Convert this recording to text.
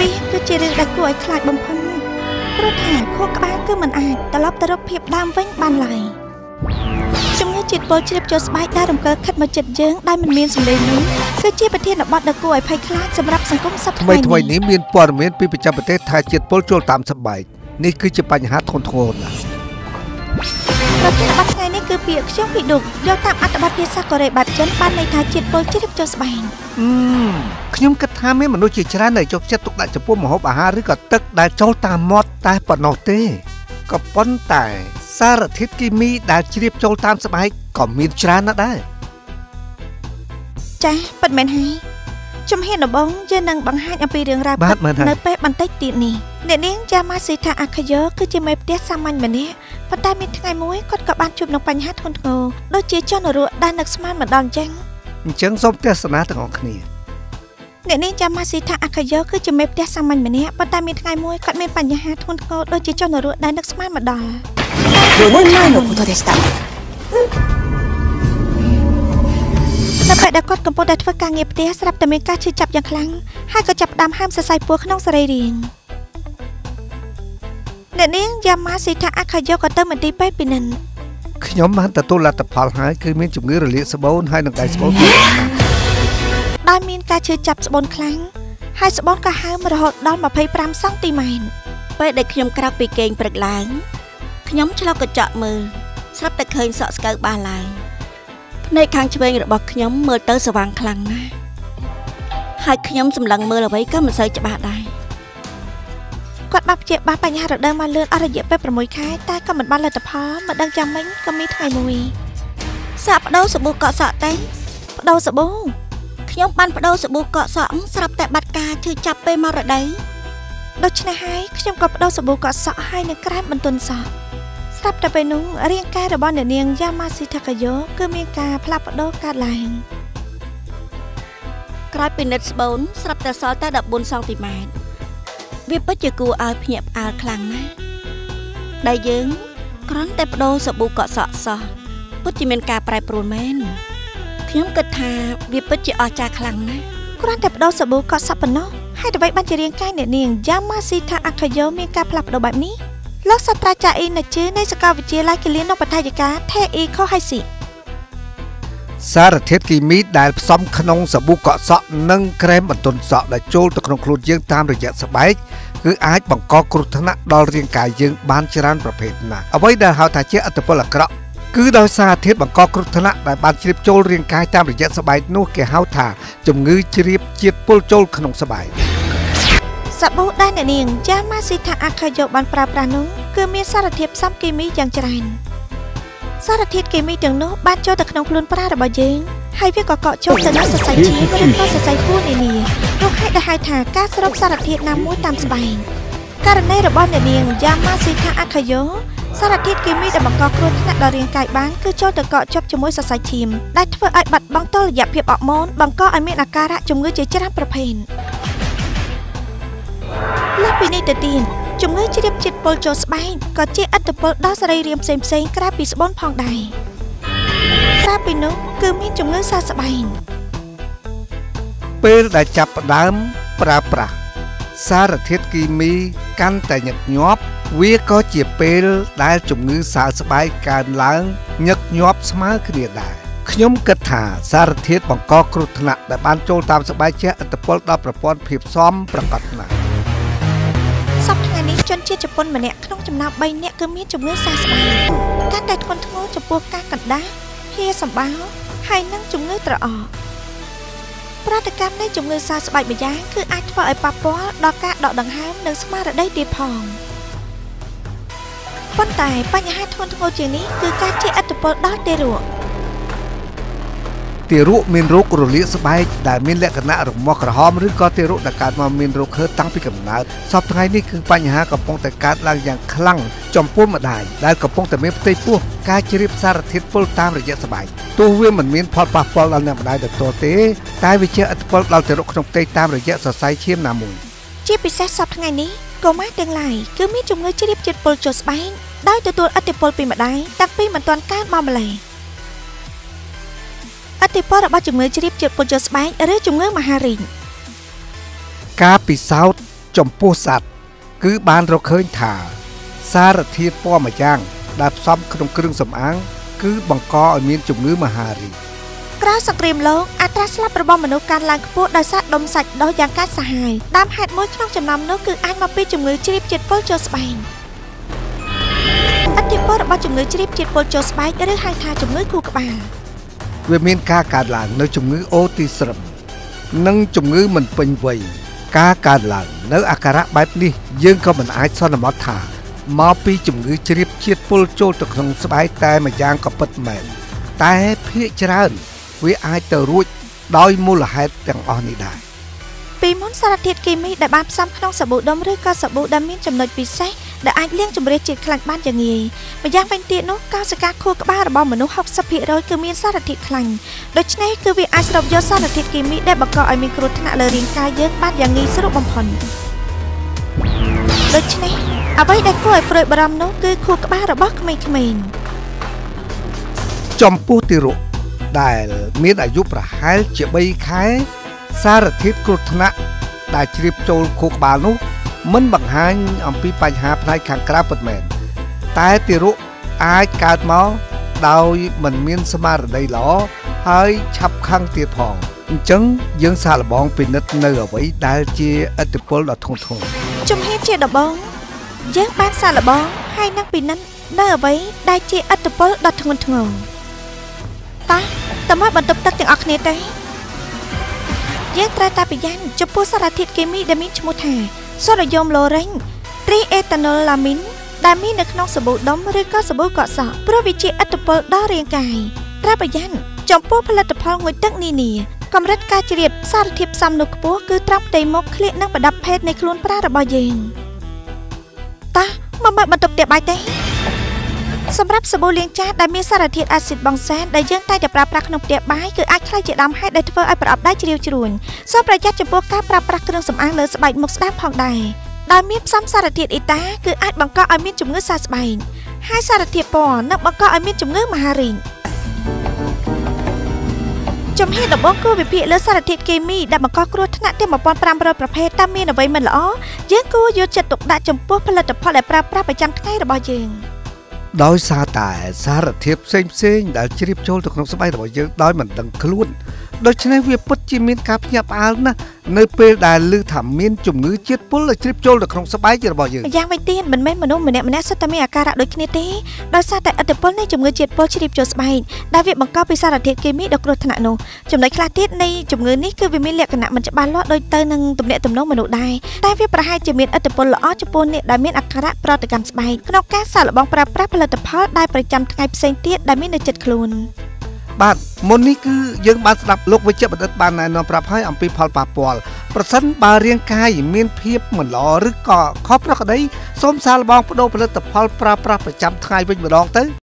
ពីគឺជារឿងដែលគួរឲ្យខ្លាចបំផុតព្រោះថាខួរក្បាលគឺមិនអាចត្រឡប់ទៅរកភាពដើមវិញបានឡើយជំងឺជាតិពុលជ្រាបចូលស្បែកដែលរំកិលខិតមកចិត្តយើងដែលមិនមានសម្លេងនោះគឺជាប្រធានបទដ៏គួរឲ្យភ័យខ្លាចសម្រាប់សង្គមសប្តាហ៍ថ្មីថ្មីនេះមានព័ត៌មានពីប្រចាំប្រទេសថាជាតិពុលចូលតាមស្បែកនេះគឺជាបញ្ហាធ្ងន់ធ្ងរណាស់ប្រធានបទថ្ងៃនេះ គឺពាក្យខ្ញុំពីឌុកយកតាមអត្ថបទភាសាកូរ៉េបែបចិនបានន័យថាជាតិពុលជ្រាបចូលស្បែកអឺខ្ញុំគិតថាមានមនុស្សជាច្រើនដែលយកចិត្តទុកដាក់ចំពោះម្ហូបអាហារឬក៏ទឹកដែលចូលតាមមាត់តែប៉ុណ្ណោះទេក៏ប៉ុន្តែសារធាតុគីមីដែលជ្រាបចូលតាមស្បែកក៏មានច្រើនណាស់ដែរចាស់ពិតមែនហើយ ជំហានដំបូងយើងនឹងបង្ហាញអំពីរឿងរ៉ាវបាទមែនហើយនៅពេលបន្តិចទៀតនេះអ្នកនាងយ៉ាម៉ាស៊ីថាអាខាយ៉ូគឺជាមេផ្ទះសាមញ្ញម្នាក់ប៉ុន្តែមានថ្ងៃមួយគាត់ក៏បានជួបនឹងបញ្ហាធ្ងន់ធ្ងរដូចជាចនរកដែលនឹកស្មានមិនដល់អញ្ចឹងអញ្ចឹងសូមទស្សនាទាំងអស់គ្នាអ្នកនាងយ៉ាម៉ាស៊ីថាអាខាយ៉ូគឺជាមេផ្ទះសាមញ្ញម្នាក់ប៉ុន្តែមានថ្ងៃមួយគាត់មានបញ្ហាធ្ងន់ធ្ងរដូចជាចនរកដែលនឹកស្មានមិនដល់ នៅពេលដែលគាត់កំពុងតែធ្វើការងារផ្ទះស្រាប់តែមានការឈឺចាប់យ៉ាងខ្លាំងហើយក៏ចាប់ផ្ដើមហាមសរសៃពោះក្នុងសរីរាង្គអ្នកនាងយ៉ាម៉ាស៊ីថាអាខាយ៉ូក៏ទៅមន្ទីរពេទ្យពីនិនខ្ញុំបានទទួលលទ្ធផលហើយគឺមានជំងឺរលាកស្បូនហើយនឹងដៃស្បូនដោយមានការឈឺចាប់ស្បូនខ្លាំងហើយស្បូនក៏ហើមរហូតដល់25សង់ទីម៉ែត្រពេលដែលខ្ញុំក្រោកពីគេងព្រឹកឡើងខ្ញុំឆ្លុះកញ្ចក់មើលស្រាប់តែឃើញសក់ស្កូវបាសឡើង ភ្នែកខាងឆ្វេងរបស់ខ្ញុំមើលទៅស្វាងខ្លាំងណាស់ហើយខ្ញុំសម្លឹងមើលអ្វីក៏មិនសូវច្បាស់ដែរគាត់បានព្យាបាលបញ្ហារដូវមកលឿនអស់រយៈពេល6ខែតែក៏មិនបានលទ្ធផលមិនដឹងយ៉ាងម៉េចក៏មានថ្ងៃមួយសាកបដូរសាប៊ូកក់សក់ទេបដូរសាប៊ូខ្ញុំបានបដូរសាប៊ូកក់សក់ស្រាប់តែបាត់ការឈឺចាប់ពេលមករដូវដូច្នេះហើយខ្ញុំក៏បដូរសាប៊ូកក់សក់ហើយនឹងក្រែមបន្ទន់សក់ ស្រាប់តែពេលនោះរាងកាយរបស់អ្នកនាងយ៉ាម៉ាស៊ីថាកាយ៉ូគឺមានការផ្លាស់ប្ដូរកើតឡើងក្រោយពីនិតស្បូនស្រាប់តែសល់តែ14សង់ទីម៉ែត្រវាពិតជាគួរឲ្យភ្ញាក់ផ្អើលខ្លាំងណាស់ដែលយើងគ្រាន់តែបដូរសាប៊ូកក់សក់សោះពិតជាមានការប្រែប្រួលមែនខ្ញុំគិតថាវាពិតជាអស្ចារ្យខ្លាំងណាស់គ្រាន់តែបដូរសាប៊ូកក់សក់ប៉ុណ្ណោះហើយអ្វីបានជារាងកាយអ្នកនាងយ៉ាម៉ាស៊ីថាអាខាយ៉ូមានការផ្លាស់ប្ដូរបែបនេះ លោកសាស្ត្រាចារ្យអ៊ីណាជឺនៃសាកលវិទ្យាល័យគិលានុបដ្ឋាយិកាថេអ៊ីខូហៃស៊ីសារធាតុគីមីដែលផ្សំក្នុងសាប៊ូកក់សក់និងក្រែមបន្ទន់សក់ដែលចូលទៅក្នុងខ្លួនយើងតាមរយៈស្បែកគឺអាចបង្កគ្រោះថ្នាក់ដល់រាងកាយយើងបានច្រើនប្រភេទណាស់អ្វីដែលហៅថាជាអត្តពលអាក្រក់គឺដោយសារធាតុបង្កគ្រោះថ្នាក់ដែលបានជ្រាបចូលរាងកាយតាមរយៈស្បែកនោះគេហៅថាជំងឺជ្រាបជាតិពុលចូលក្នុងស្បែក សាប៊ូដែលអ្នកនាងយ៉ាម៉ាស៊ីថាអាខាយ៉ូបានប្រើប្រាស់នោះគឺមានសារធាតុផ្សំគីមីយ៉ាងច្រើនសារធាតុគីមីទាំងនោះបានចូលទៅក្នុងខ្លួនប្រារបស់យើងហើយវាក៏កកចូលទៅនឹងសរសៃឈាមឬក៏សរសៃពោះនានានោះហេតុដែលហៅថាការស្រូបសារធាតុណាមួយតាមស្បែកករណីរបស់អ្នកនាងយ៉ាម៉ាស៊ីថាអាខាយ៉ូសារធាតុគីមីដែលបង្កគ្រោះថ្នាក់ដល់រាងកាយបានគឺចូលទៅកកជាប់ជាមួយសរសៃឈាមដែលធ្វើឲ្យបាត់បង់តុល្យភាពអរម៉ូនបង្កឲ្យមានអាការៈជំងឺជាច្រើនប្រភេទ លើសពីនេះទៅទៀតជំងឺជ្រាបជាតិពុលចូលស្បែកក៏ជាឥទ្ធិពលដល់សរីរាង្គផ្សេងផ្សេងៗក្រៅពីស្បូនផងដែរក្រៅពីនោះគឺមានជំងឺសើស្បែកពេលដែលចាប់ផ្ដើមប្រើប្រាស់សារធាតុគីមីកាន់តែញឹកញាប់វាក៏ជាពេលដែលជំងឺសើស្បែកកើនឡើងញឹកញាប់ស្មើគ្នាដែរខ្ញុំគិតថាសារធាតុបង្កគ្រោះថ្នាក់ដែលបានចូលតាមស្បែកជះឥទ្ធិពលដល់ប្រព័ន្ធភាពស៊ាំប្រកបណាស់ សប្តាហ៍នេះជនជាតិជប៉ុនម្នាក់ក្នុងចំណោម3នាក់គឺមានជំងឺសើស្បែកកាន់តែធ្ងន់ធ្ងរចំពោះការកណ្ដាស់ភាសម្បាល់ហើយនិងជំងឺត្រអកប្រតិកម្មនៃជំងឺសើស្បែកម្យ៉ាងគឺអាចធ្វើឲ្យប៉ះពាល់ដល់ការដកដង្ហើមនិងស្មារតីទៀតផងប៉ុន្តែបញ្ហាធ្ងន់ធ្ងរជាងនេះគឺការជះឥទ្ធិពលដល់ទារក ទារកមានរោគរលាកស្បែកដែលមានលក្ខណៈរមាស់ក្រហមឬក៏ទារកដែលកើតមកមានរោគហឺតតាំងពីកំណើតសពថ្ងៃនេះគឺបញ្ហាកំពុងតែកើតឡើងយ៉ាងខ្លាំងចំពោះម្ដាយដែលកំពុងតែមានផ្ទៃពោះការជ្រាបសារធាតុពុលតាមរយៈស្បែកទោះវាមិនមានផលប៉ះពាល់ដល់អ្នកម្ដាយដោយផ្ទាល់ទេតែវាជះឥទ្ធិពលដល់ទារកក្នុងផ្ទៃតាមរយៈសរសៃឈាមណាមួយជាពិសេសសប្តាហ៍ថ្ងៃនេះកុមារទាំងឡាយគឺមានជំងឺជ្រាបជាតិពុលចូលស្បែកដោយទទួលឥទ្ធិពលពីម្ដាយតាំងពីមិនទាន់កើមកម្លេះ ឥទ្ធិពលរបស់ជំងឺជ្រាបជាតិពុលចូលស្បែកឬជំងឺមហារីកការពិសោធន៍ចំពោះសត្វគឺបានរកឃើញថា សារធាតុពណ៌មួយយ៉ាង ដែលផ្សំក្នុងគ្រឿងសម្អាង គឺបង្កឲ្យមានជំងឺមហារីកក្រៅសង្គ្រាមលោកអត្រាស្លាប់របស់មនុស្សកើនឡើងខ្ពស់ដោយសារដុំសាច់ដុះយ៉ាងកាចសាហាវតាមហេតុមួយក្នុងចំណោមនោះគឺអាចមកពីជំងឺជ្រាបជាតិពុលចូលស្បែកអតិពលរបស់ជំងឺជ្រាបជាតិពុលចូលស្បែកឬហៅថាជំងឺខួរក្បាល វាមានការកើតឡើងនៅជំងឺអូទីសឹមនិងជំងឺមិនពេញវ័យការកើតឡើងនៅអាការៈបែបនេះយើងក៏មិនអាចសន្មត់ថាមកពីជំងឺជ្រាបជាតិពុលចូលទៅក្នុងស្បែកតែម្យ៉ាងក៏ពិតមែនតែភាគច្រើន វាអាចទៅរួចដោយមូលហេតុទាំងអស់នេះដែរពីមុនសារធាតុគីមីដែលបានផ្សំក្នុងសាប៊ូដុំឬក៏សាប៊ូដែលមានចំណុចពិសេស ដែលអាចលាងជម្រះជាតិខ្លាញ់បានយ៉ាងងាយម្យ៉ាងវិញទៀតនោះកោសិកាខួរក្បាលរបស់មនុស្ស60%គឺមានសារធាតុខ្លាញ់ដូច្នេះគឺវាអាចស្រូបយកសារធាតុគីមីដែលបង្កឲ្យមានគ្រោះថ្នាក់លើរាងកាយយើងបានយ៉ាងងាយស្រួលបំផុតដូច្នេះអ្វីដែលគួរឲ្យព្រួយបារម្ភនោះគឺខួរក្បាលរបស់ក្មេងៗចំពោះទារកដែលមានអាយុប្រហែលជា3ខែសារធាតុគ្រោះថ្នាក់ដែលជ្រាបចូលខួរក្បាលនោះ មិនបង្ហាញអំពីបញ្ហាផ្នែកខាងក្រៅពិតមែនតែទារកអាចកើតមកដោយមិនមានស្មារតីល្អហើយឆាប់ខឹងទៀតផងអញ្ចឹងយើងសាកល្បងពិនិត្យនៅអ្វីដែលជាឥទ្ធិពលដ៏ធ្ងន់ធ្ងរជំហានជាដំបូងយើងបានសាកល្បងហើយនឹងពិនិត្យនៅអ្វីដែលជាឥទ្ធិពលដ៏ធ្ងន់ធ្ងរតោះតើមកបន្ទប់ទឹកទាំងអស់គ្នាទេយើងត្រូវតែប្រយ័ត្នចំពោះសារធាតុគីមីដែលមានឈ្មោះថា សូដ្យូមឡូរ៉េញត្រីអេតាណុលឡាមីនដែលមាននៅក្នុងសាប៊ូដុំឬក៏សាប៊ូកក់សក់ព្រោះវាជាឥទ្ធិពលដល់រាងកាយត្រូវប្រយ័ត្នចំពោះផលិតផលងុយទឹកនានាកម្រិតការជ្រាបសារធាតុផ្សំនោះខ្ពស់គឺត្រង់ផ្ទៃមុខក្លៀកនិងប្រដាប់ភេទនៃខ្លួនប្រារបស់យើងតោះមកមើលបន្ទប់ផ្ទះបាយទេ សម្រាប់សាប៊ូលាងចានដែលមានសារធាតុអាស៊ីតបងសែនដែលយើងតែងតែប្រើប្រាស់ក្នុងផ្ទះបាយគឺអាចក្លាយជាដើមហេតុដែលធ្វើឲ្យប្រអប់ដៃជ្រាវជ្រួញសូមប្រយ័ត្នចំពោះការប្រើប្រាស់គ្រឿងសម្អាងលើស្បែកមុខស្ដាំផងដែរដែលមានផ្សំសារធាតុអ៊ីតាគឺអាចបង្កឲ្យមានជំងឺសើស្បែកហើយសារធាតុពណ៌នឹងបង្កឲ្យមានជំងឺមហារីកជំហានដំបូងគឺវិភាគលើសារធាតុគីមីដែលបង្កគ្រោះថ្នាក់ទាំង1500ប្រភេទតាមមានអ្វីមិនល្អយើងគួរយកចិត្តទុកដាក់ចំពោះផលិតផលដែលប្រើប្រាស់ប្រចាំថ្ងៃរបស់យើង។ ដោយសារតែសារធាតុផ្សេងផ្សេងដែលជ្រាបចូលទៅក្នុងស្បែករបស់យើងដោយមិនដឹងខ្លួន ដូច្នេះវាពិតជាមានការភ្ញាក់ផ្អើលណាស់នៅពេលដែលឮថាមានជំងឺជាតិពុលដែលជ្រាបចូលទៅក្នុងស្បែករបស់យើងយ៉ាងវិញទៀតមិនមែនមនុស្សម្នាក់ម្នាក់សុទ្ធតែមានអាការៈដូចគ្នាទេដោយសារតែឥទ្ធិពលនៃជំងឺជាតិពុលជ្រាបចូលស្បែកដែលវាបង្កពីសារធាតុគីមីដ៏គ្រោះថ្នាក់នោះចំណុចខ្លះទៀតនៃជំងឺនេះគឺវាមានលក្ខណៈមិនច្បាស់លាស់ដូចទៅនឹងទំនាក់ទំនងមនុស្សដែរតែវាប្រហែលជាមានឥទ្ធិពលល្អចំពោះអ្នកដែលមានអាការៈប្រតិកម្មស្បែកក្នុងការសាកល្បងប្រើប្រាស់ផលិតផលដែលប្រចាំថ្ងៃផ្សេងទៀតដែលមាននៅជិតខ្លួន បាទមុននេះគឺយើងបានស្ដាប់លោកវិជ្ជបណ្ឌិតបានណែនាំប្រាប់ហើយអំពីផលប៉ះពាល់ប្រសិនបើរាងកាយមានភាពមិនល្អឬក៏ខុសប្រក្រតីសូមសាកល្បងបដូរផលិតផលប្រើប្រាស់ប្រចាំថ្ងៃវិញម្ដងទៅ